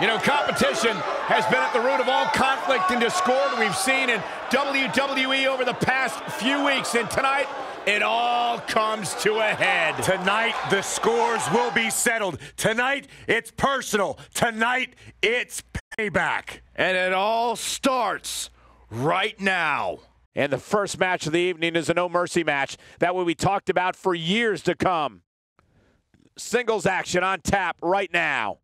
You know, competition has been at the root of all conflict and discord we've seen in WWE over the past few weeks. And tonight, it all comes to a head. Tonight, the scores will be settled. Tonight, it's personal. Tonight, it's payback. And it all starts right now. And the first match of the evening is a no mercy match. That will be talked about for years to come. Singles action on tap right now.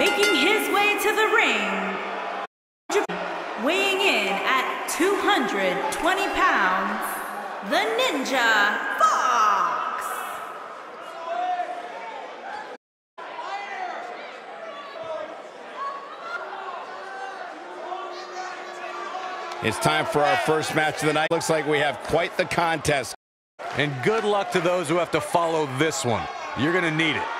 Making his way to the ring, weighing in at 220 pounds, the Ninja Fox. It's time for our first match of the night. Looks like we have quite the contest. And good luck to those who have to follow this one. You're going to need it.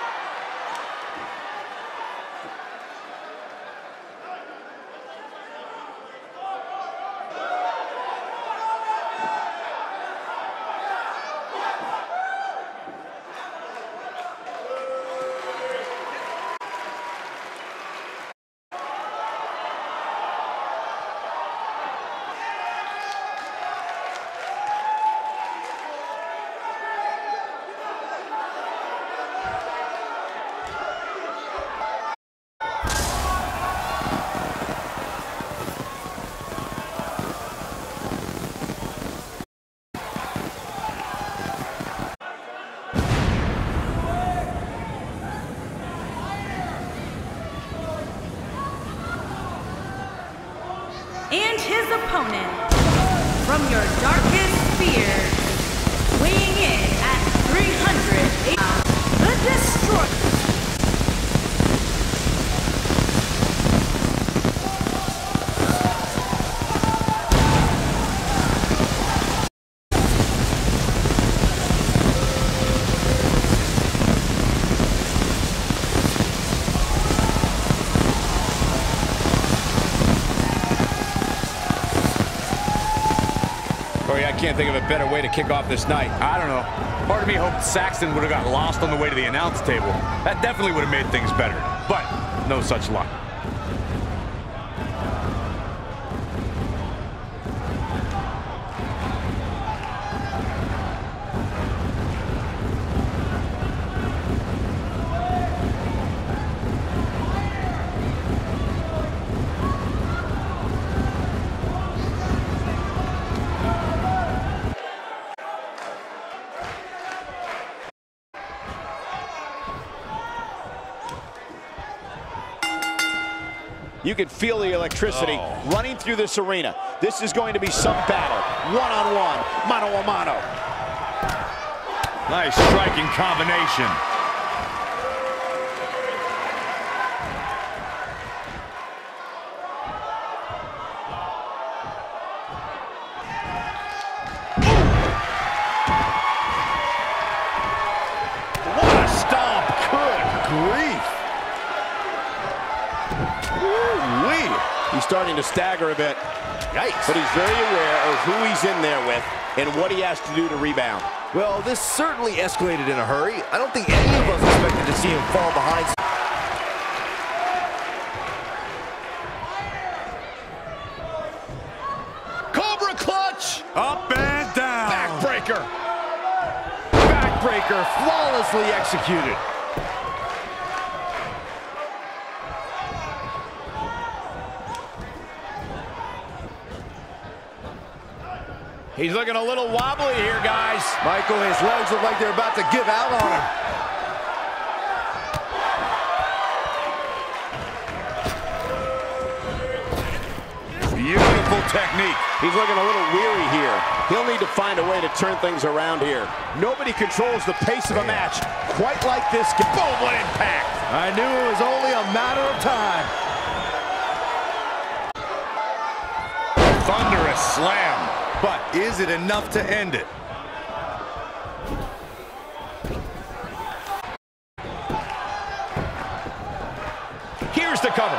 Can't think of a better way to kick off this night. I don't know. Part of me hoped Saxton would have got lost on the way to the announce table. That definitely would have made things better. But no such luck. You can feel the electricity oh. running through this arena. This is going to be some battle. One-on-one, mano-a-mano. Nice striking combination. Starting to stagger a bit. Yikes. But he's very aware of who he's in there with and what he has to do to rebound. Well, this certainly escalated in a hurry. I don't think any of us expected to see him fall behind. Cobra clutch. Up and down. Backbreaker. Backbreaker flawlessly executed. He's looking a little wobbly here, guys. Michael, his legs look like they're about to give out on him. Beautiful technique. He's looking a little weary here. He'll need to find a way to turn things around here. Nobody controls the pace of a match quite like this. Boom, what impact. I knew it was only a matter of time. Thunderous slam. But is it enough to end it? Here's the cover.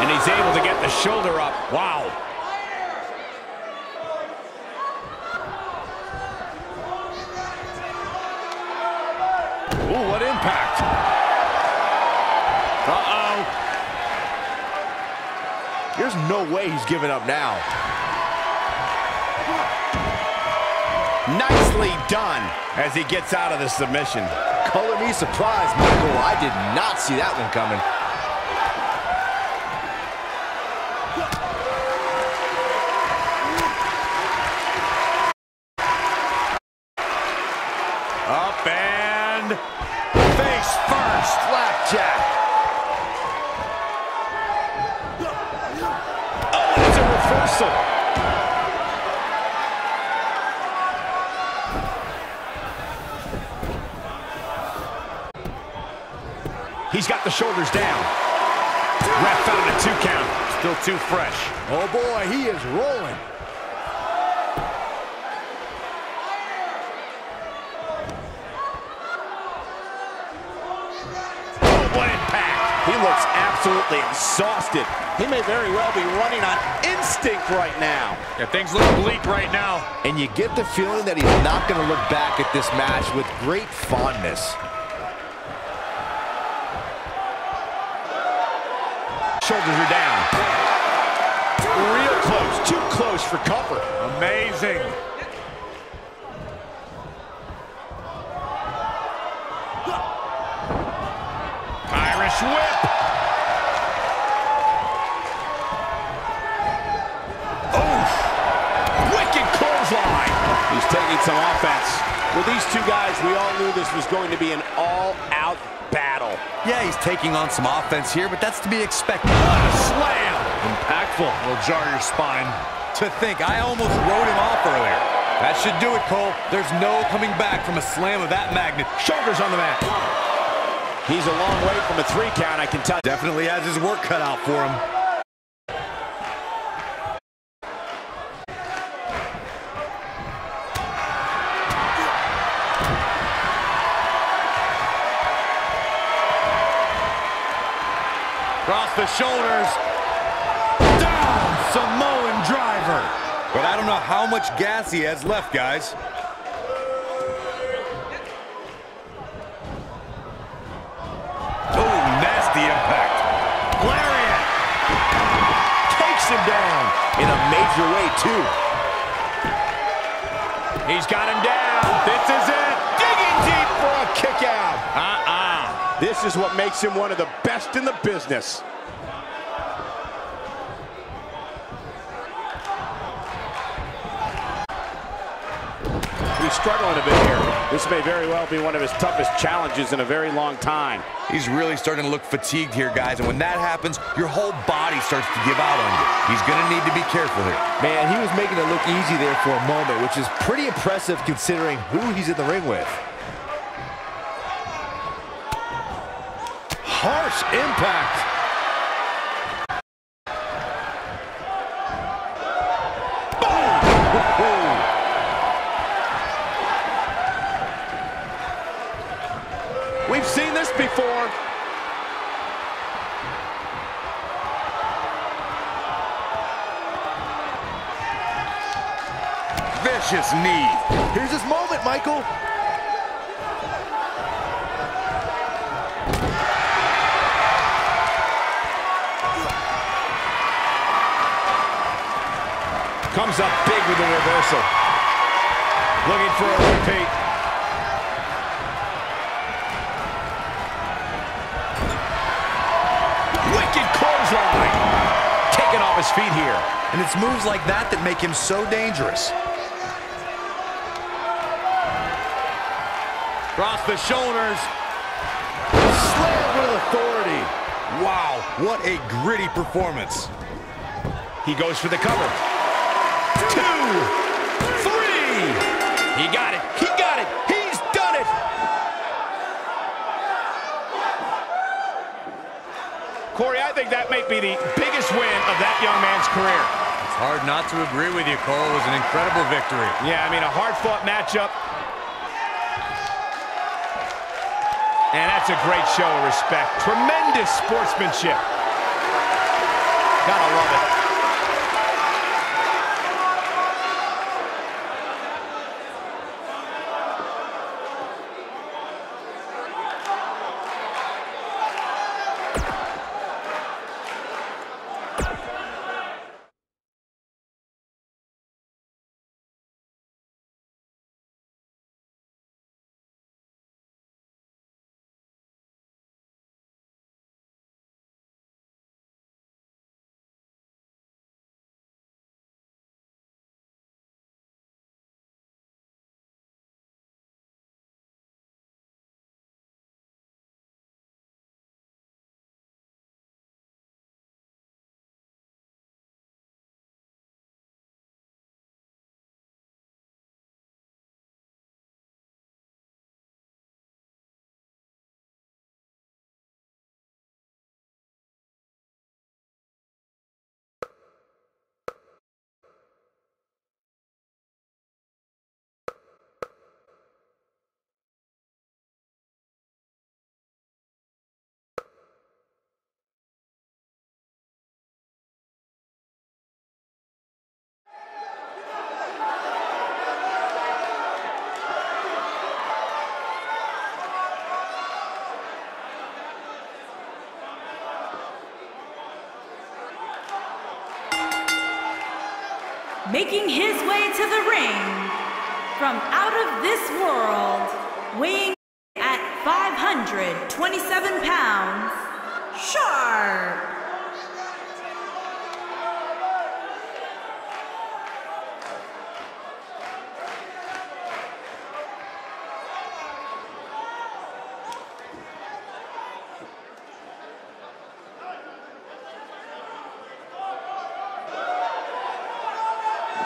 And he's able to get the shoulder up. Wow. Ooh, what impact. Uh-oh. There's no way he's giving up now. Nicely done as he gets out of the submission. Color me surprised, Michael. I did not see that one coming. Up and face first. Flapjack. Oh, it's a reversal. He's got the shoulders down. Ref found a two count. Still too fresh. Oh boy, he is rolling. Oh, what impact. He looks absolutely exhausted. He may very well be running on instinct right now. Yeah, things look bleak right now. And you get the feeling that he's not going to look back at this match with great fondness. Shoulders are down. Real close. Too close for comfort. Amazing. Irish whip. Oof. Wicked clothesline. He's taking some offense. With these two guys, we all knew this was going to be an all-out battle. Yeah, he's taking on some offense here, but that's to be expected. What a slam. Impactful. Will jar your spine. To think, I almost wrote him off earlier. That should do it, Cole. There's no coming back from a slam of that magnitude. Shoulders on the mat. He's a long way from a three count, I can tell. Definitely has his work cut out for him. Shoulders. Down! Samoan driver. But I don't know how much gas he has left, guys. Oh, nasty impact. Lariat. Takes him down in a major way, too. He's got him down. This is it. Digging deep for a kick out. Uh-uh. This is what makes him one of the best in the business. He's struggling a bit here. This may very well be one of his toughest challenges in a very long time. He's really starting to look fatigued here, guys. And when that happens, your whole body starts to give out on you. He's going to need to be careful here. Man, he was making it look easy there for a moment, which is pretty impressive considering who he's in the ring with. Harsh impact. Michael. Comes up big with the reversal. Looking for a repeat. Wicked clothesline. Taken off his feet here. And it's moves like that that make him so dangerous. Cross the shoulders. Slam with authority. Wow, what a gritty performance. He goes for the cover. Two, three. He got it. He got it. He's done it. Corey, I think that may be the biggest win of that young man's career. It's hard not to agree with you, Cole. It was an incredible victory. Yeah, I mean, a hard-fought matchup. And that's a great show of respect. Tremendous sportsmanship. Gotta love it. Making his way to the ring from out of this world, weighing at 527 pounds, Sharp.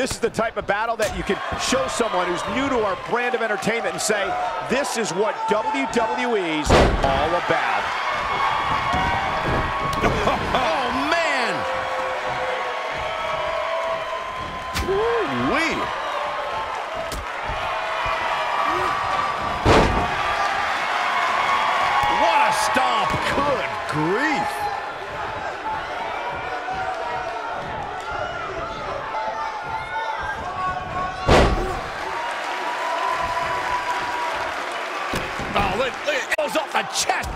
This is the type of battle that you can show someone who's new to our brand of entertainment and say, this is what WWE's all about. Chest.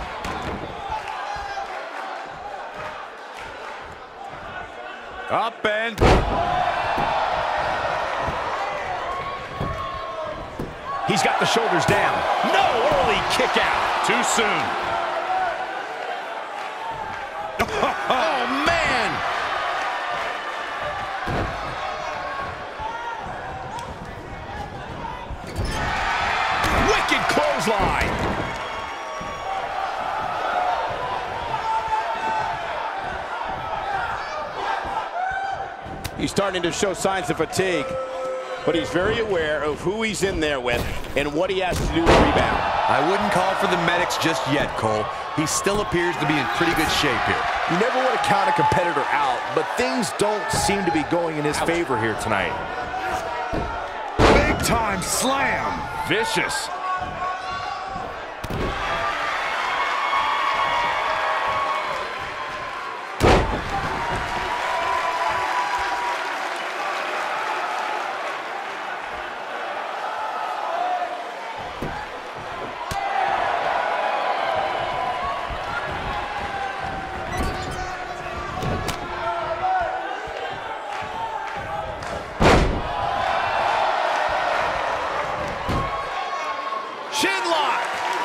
Up and He's got the shoulders down. No early kick out. too soon. Starting to show signs of fatigue, but he's very aware of who he's in there with and what he has to do to rebound. I wouldn't call for the medics just yet, Cole. He still appears to be in pretty good shape here. You never want to count a competitor out, but things don't seem to be going in his favor here tonight. Big time slam. Vicious.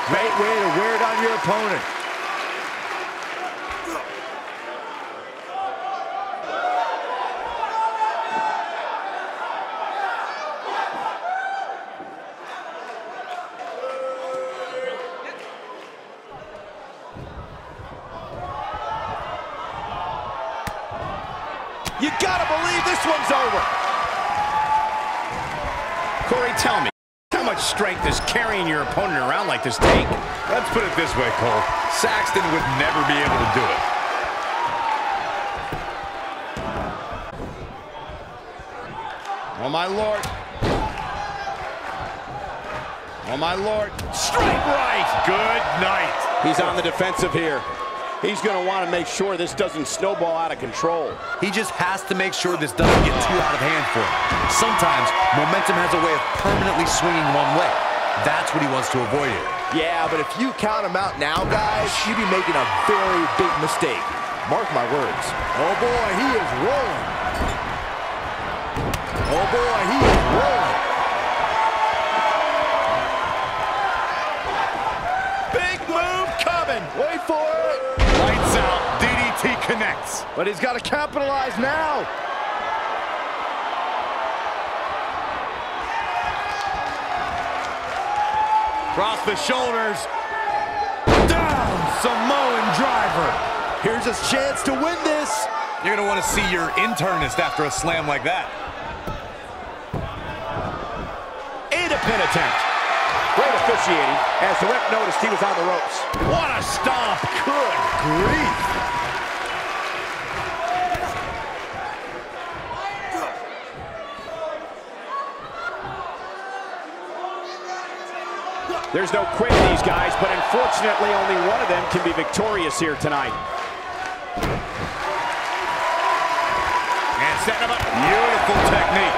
Great way to wear it on your opponent. You gotta believe this one's over. Corey, tell me, how much strength does carrying your opponent around like this take? Let's put it this way, Cole. Saxton would never be able to do it. Oh, my lord. Oh, my lord. Straight right. Good night. He's on the defensive here. He's going to want to make sure this doesn't snowball out of control. He just has to make sure this doesn't get too out of hand for him. Sometimes momentum has a way of permanently swinging one way. That's what he wants to avoid here. Yeah, but if you count him out now, guys, you'd be making a very big mistake. Mark my words. Oh, boy, he is rolling. Oh, boy, he is rolling. Big move coming. Wait for it. Lights out. DDT connects. But he's got to capitalize now. Cross the shoulders. Down. Samoan driver. Here's his chance to win this. You're going to want to see your internist after a slam like that. And a pin attempt. Great officiating as the ref noticed he was on the ropes. What a stomp. Good grief. There's no quitting these guys, but unfortunately only one of them can be victorious here tonight. And setting him up. Beautiful technique.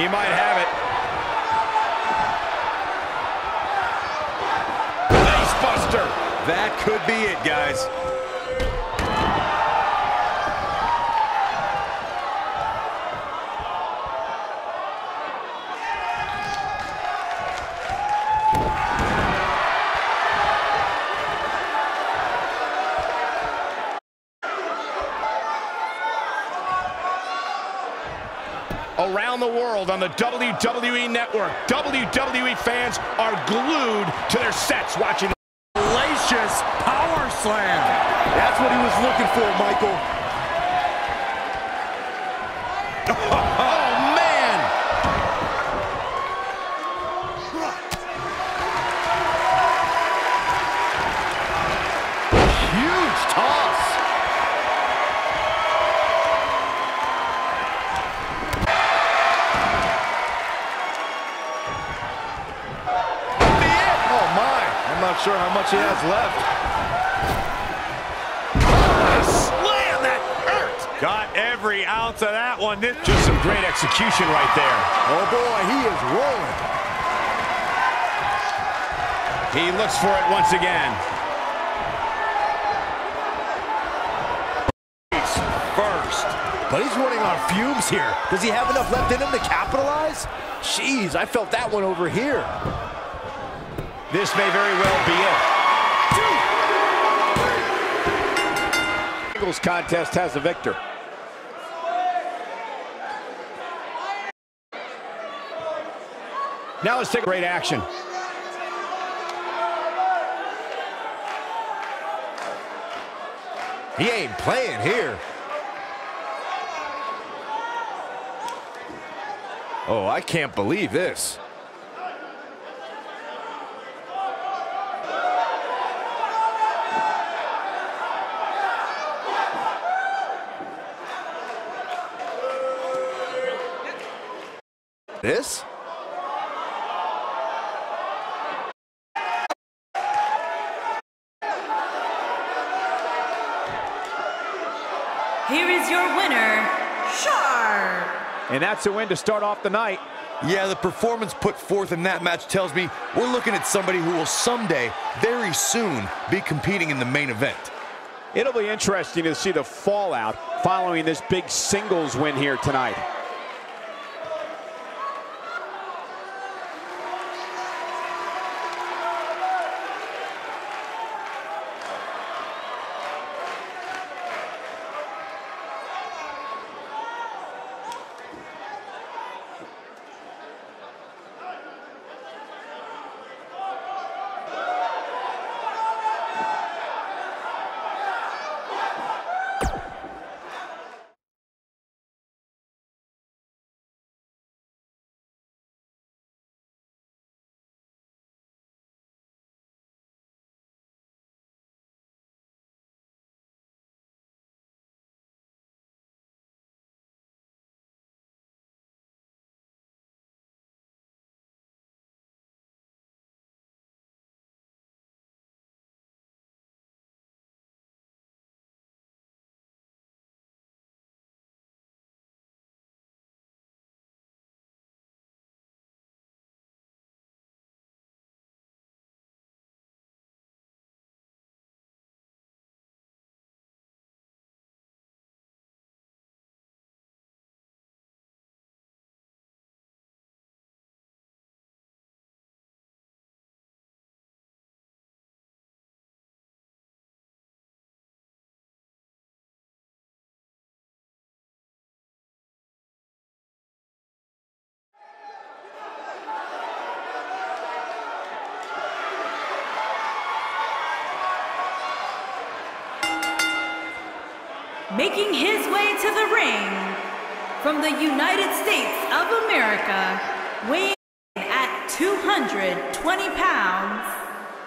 He might have it. Face buster. That could be it, guys. Around the world on the WWE Network, WWE fans are glued to their sets watching Hellacious power slam. That's what he was looking for, Michael. Execution right there. Oh, boy, he is rolling. He looks for it once again. first. But he's running on fumes here. Does he have enough left in him to capitalize? Jeez, I felt that one over here. This may very well be it. Contest has a victor. Now let's take great action. He ain't playing here. Oh, I can't believe this. This? Here is your winner, Sharp. And that's a win to start off the night. Yeah, the performance put forth in that match tells me we're looking at somebody who will someday, very soon, be competing in the main event. It'll be interesting to see the fallout following this big singles win here tonight. Making his way to the ring from the United States of America, weighing in at 220 pounds,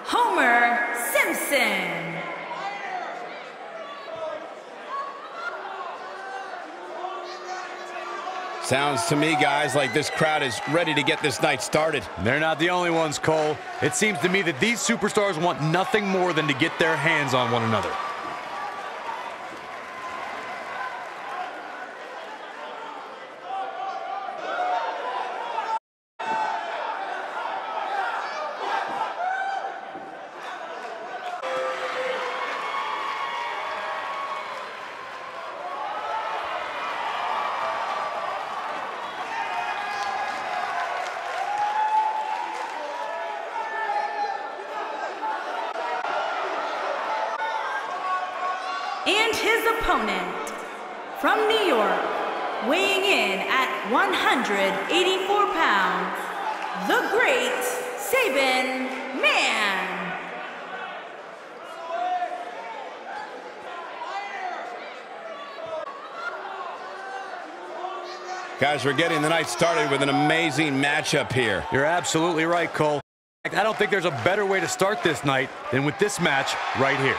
Homer Simpson. Sounds to me, guys, like this crowd is ready to get this night started. They're not the only ones, Cole. It seems to me that these superstars want nothing more than to get their hands on one another. And his opponent from New York, weighing in at 184 pounds, the great Sabin Man. Guys, we're getting the night started with an amazing matchup here. You're absolutely right, Cole. I don't think there's a better way to start this night than with this match right here.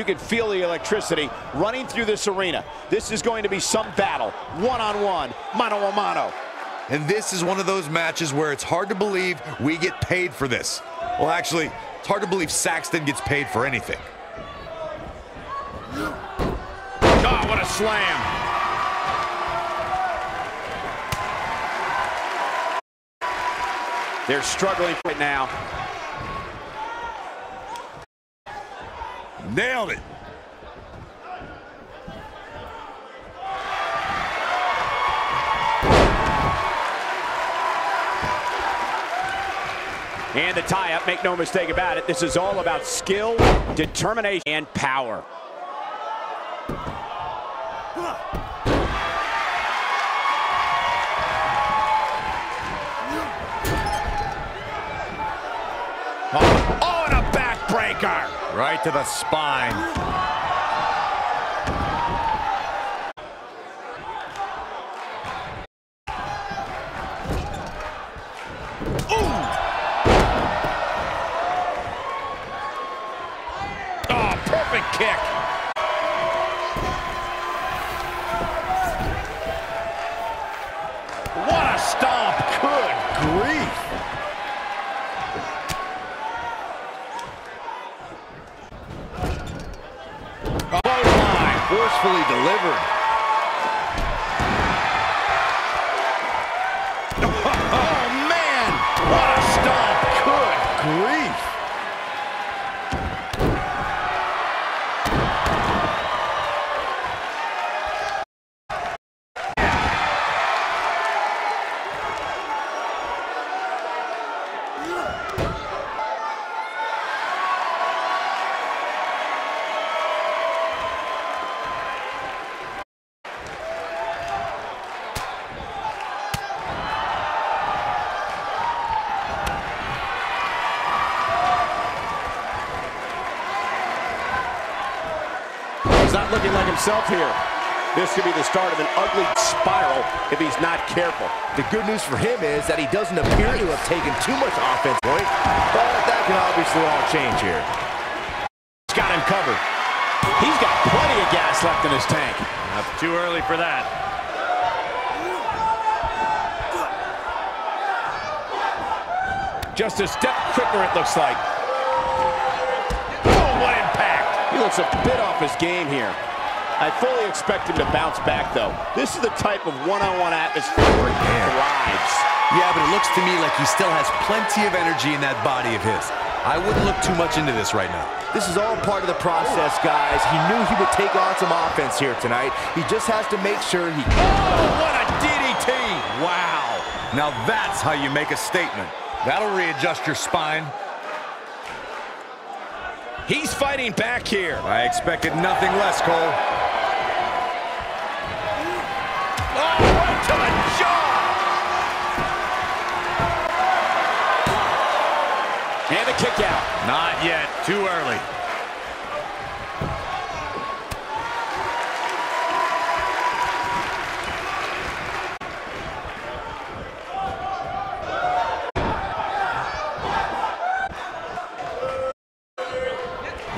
You can feel the electricity running through this arena. This is going to be some battle, one-on-one, mano-a-mano. And this is one of those matches where it's hard to believe we get paid for this. Well, actually, it's hard to believe Saxton gets paid for anything. Oh, what a slam. They're struggling right now. Nailed it. And the tie-up, make no mistake about it, this is all about skill, determination, and power. Oh, and a backbreaker. Right to the spine. Not looking like himself here. This could be the start of an ugly spiral if he's not careful. The good news for him is that he doesn't appear to have taken too much offense point, but that can obviously all change here. He's got him covered. He's got plenty of gas left in his tank. Not too early for that. Just a step quicker, it looks like. Looks a bit off his game here. I fully expect him to bounce back, though. This is the type of one-on-one atmosphere where he thrives. Yeah, but it looks to me like he still has plenty of energy in that body of his. I wouldn't look too much into this right now. This is all part of the process, guys. He knew he would take on some offense here tonight. He just has to make sure he... Oh, what a DDT. Wow. Now that's how you make a statement. That'll readjust your spine. He's fighting back here. I expected nothing less, Cole. Oh. And a kick out. Not yet. Too early.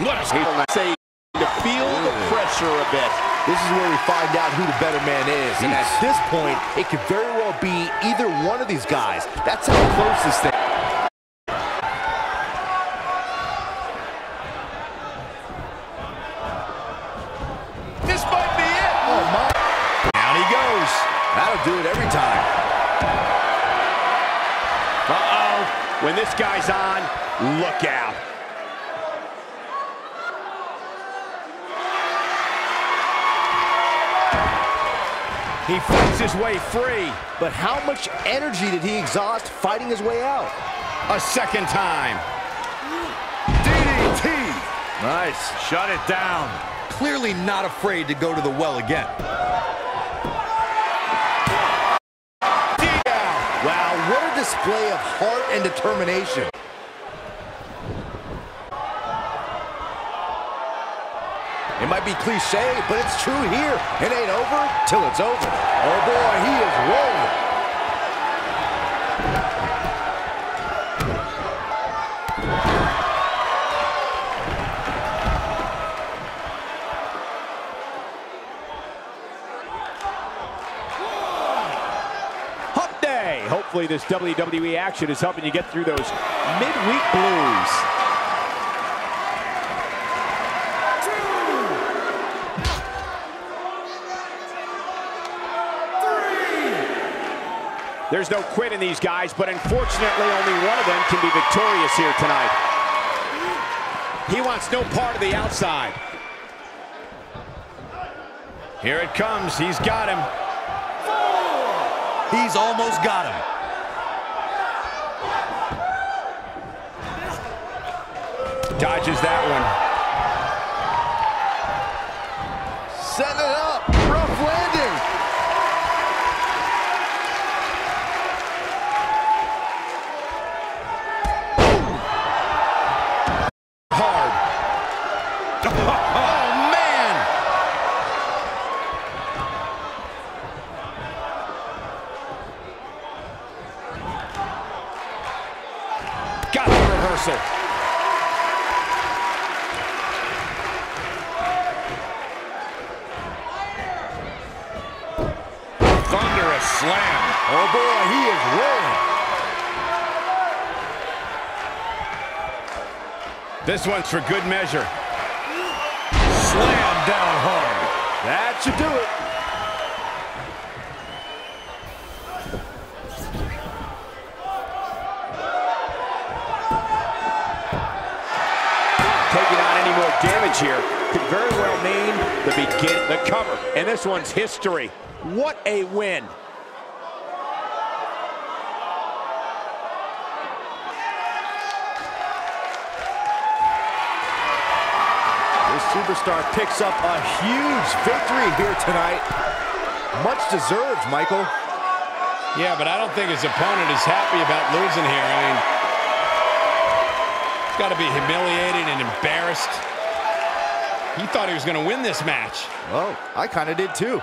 What a He's say to feel the pressure a bit. This is where we find out who the better man is. And at this point, it could very well be either one of these guys. That's how close this thing This might be it. Oh, my. Down he goes. That'll do it every time. Uh-oh. When this guy's on, look out. He fights his way free. But how much energy did he exhaust fighting his way out? A second time. DDT. Nice. Shut it down. Clearly not afraid to go to the well again. Wow, what a display of heart and determination. It might be cliche, but it's true here. It ain't over till it's over. Oh boy, he is rolling. Hopefully this WWE action is helping you get through those midweek blues. There's no quit in these guys, but unfortunately only one of them can be victorious here tonight. He wants no part of the outside. Here it comes. He's got him. He's almost got him. Dodges that one. Setting it up. Reversal. Thunderous slam. Oh boy, he is rolling. This one's for good measure. Slam down hard. That should do it. Could very well mean the begin, the cover, and this one's history. What a win! This superstar picks up a huge victory here tonight. Much deserved, Michael. Yeah, but I don't think his opponent is happy about losing here. I mean, he's got to be humiliated and embarrassed. He thought he was going to win this match. Oh, I kind of did too.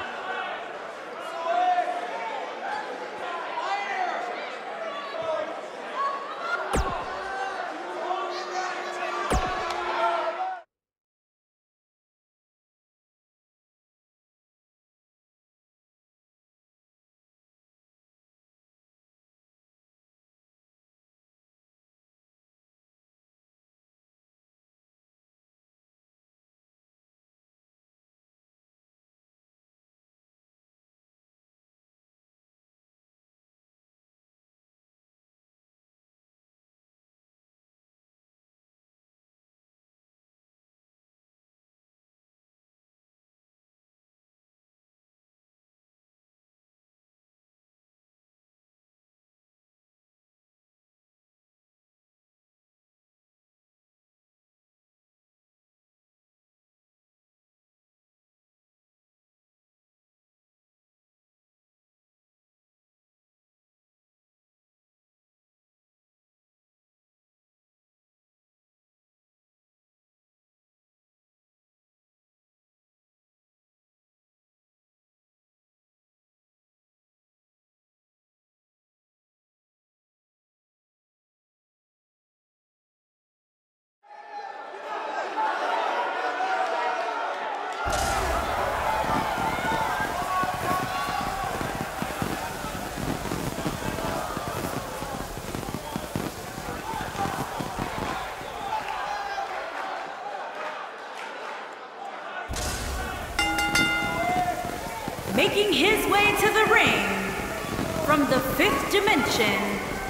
From the fifth dimension,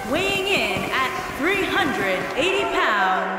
weighing in at 380 pounds,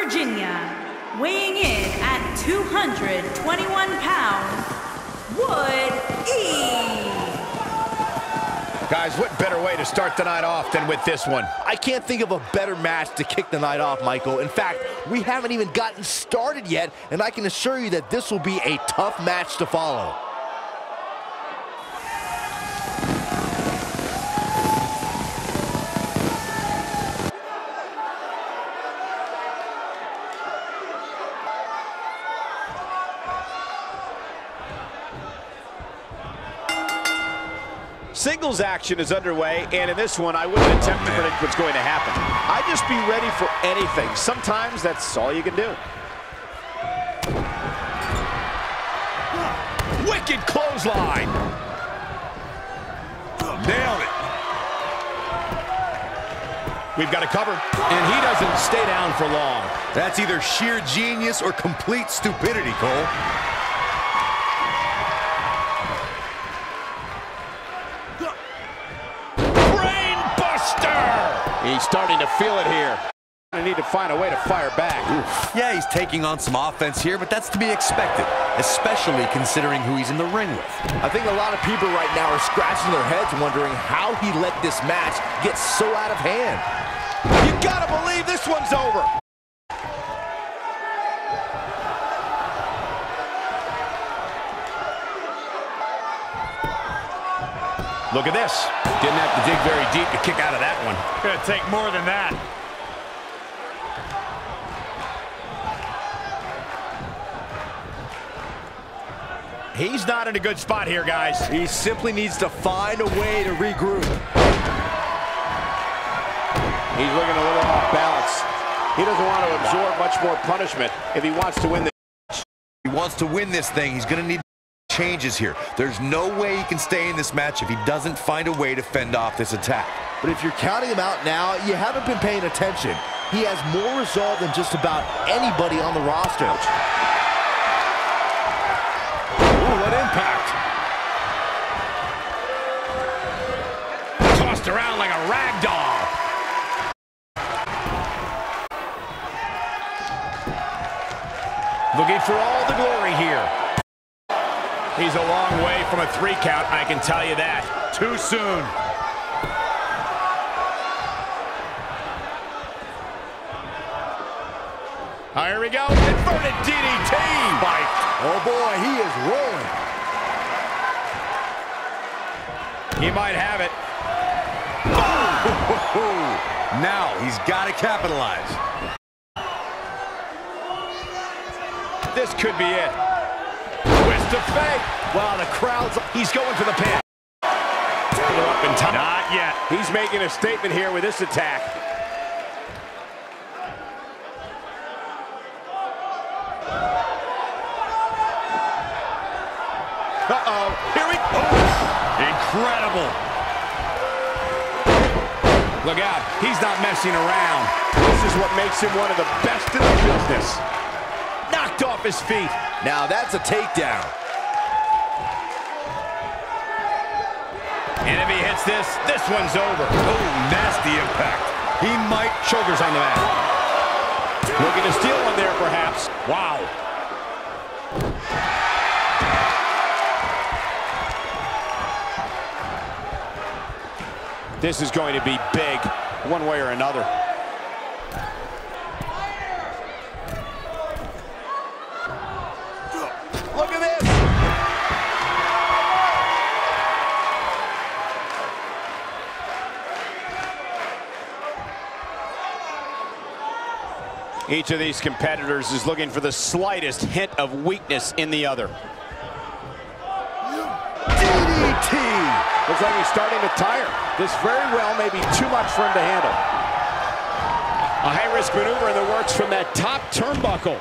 Virginia, weighing in at 221 pounds, Wood E. Guys, what better way to start the night off than with this one? I can't think of a better match to kick the night off, Michael. In fact, we haven't even gotten started yet, and I can assure you that this will be a tough match to follow. Action is underway, and in this one, I wouldn't oh, attempt to predict what's going to happen. I'd just be ready for anything. Sometimes that's all you can do. Wicked clothesline. Nailed it. We've got it cover. And he doesn't stay down for long. That's either sheer genius or complete stupidity, Cole. He's starting to feel it here. Gonna need to find a way to fire back. Yeah, he's taking on some offense here, but that's to be expected, especially considering who he's in the ring with. I think a lot of people right now are scratching their heads wondering how he let this match get so out of hand. You gotta believe this one's over. Look at this. Didn't have to dig very deep to kick out of that one. Gonna take more than that. He's not in a good spot here, guys. He simply needs to find a way to regroup. He's looking a little off balance. He doesn't want to absorb much more punishment if he wants to win the He wants to win this thing. He's going to need changes here. There's no way he can stay in this match if he doesn't find a way to fend off this attack. But if you're counting him out now, you haven't been paying attention. He has more resolve than just about anybody on the roster. Ooh, what impact. Tossed around like a rag doll. Looking for all the glory here. He's a long way from a three count, I can tell you that. Too soon. Oh, here we go. Inverted DDT. Spiked. Oh boy, he is rolling. He might have it. Now he's got to capitalize. This could be it. Of fate. Wow, the crowd's... He's going for the pin. Not yet. He's making a statement here with this attack. Uh-oh. Here we go. Oh. Incredible. Look out. He's not messing around. This is what makes him one of the best in the business. Off his feet. Now that's a takedown. And if he hits this, this one's over. Oh, nasty impact. He might shoulders on the mat. Looking to steal one there, perhaps. Wow. This is going to be big, one way or another. Each of these competitors is looking for the slightest hint of weakness in the other. DDT! Looks like he's starting to tire. This very well may be too much for him to handle. A high-risk maneuver in the works from that top turnbuckle.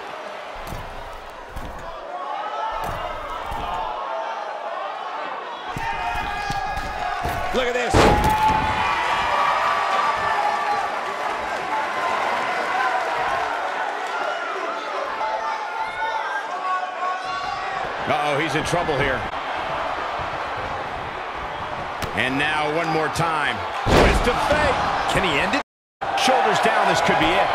Look at this. Uh-oh, he's in trouble here. And now one more time. Twist of fate. Can he end it? Shoulders down, this could be it.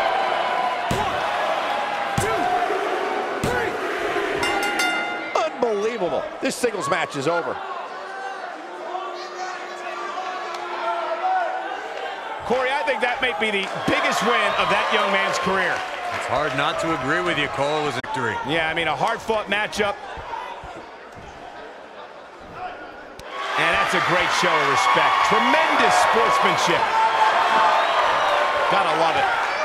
Unbelievable. This singles match is over. Corey, I think that may be the biggest win of that young man's career. It's hard not to agree with you, Cole. It was a victory. Yeah, I mean, a hard-fought matchup. And that's a great show of respect. Tremendous sportsmanship. Gotta love it.